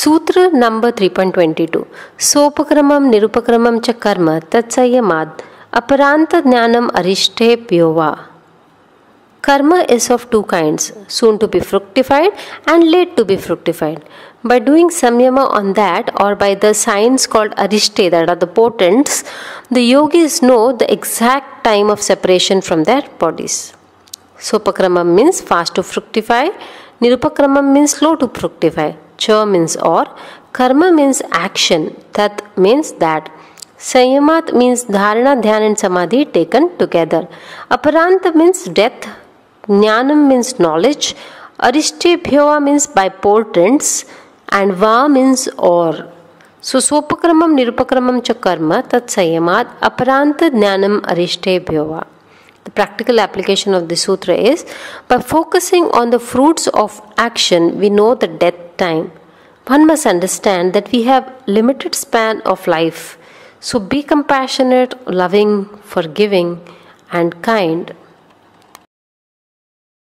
सूत्र number 3.22 सोपक्रमं निरुपक्रमं च कर्म तत्संयमात् अपरान्त ज्ञानम् अरिष्टेभ्यो वा Karma is of two kinds, soon to be fructified and late to be fructified. By doing samyama on that or by the signs called arishte, that are the portents, the yogis know the exact time of separation from their bodies. Sopakramam means fast to fructify, Nirupakramam means slow to fructify, Cha means or, Karma means action, Tat means that. Sanyamat means dharana, dhyana and samadhi taken together. Aparanta means death, Jnanam means knowledge, Arishtebhyava means by portents, and Va means or. So, Sopakramam Nirupakramam cha karma tat sayamat aparanta jnanam arishtebhyava. The practical application of the sutra is by focusing on the fruits of action, we know the death time. One must understand that we have limited span of life. So be compassionate, loving, forgiving, and kind